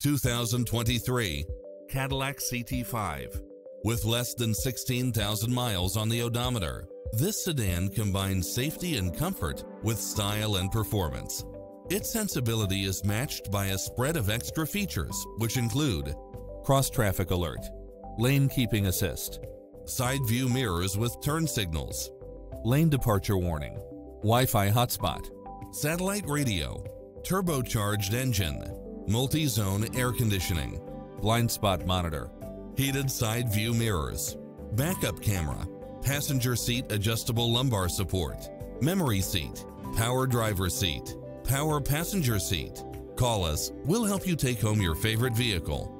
2023 Cadillac CT5. With less than 16,000 miles on the odometer, this sedan combines safety and comfort with style and performance. Its sensibility is matched by a spread of extra features, which include cross-traffic alert, lane keeping assist, side view mirrors with turn signals, lane departure warning, Wi-Fi hotspot, satellite radio, turbocharged engine, multi-zone air conditioning, blind spot monitor, heated side view mirrors, backup camera, passenger seat adjustable lumbar support, memory seat, power driver seat, power passenger seat. Call us, we'll help you take home your favorite vehicle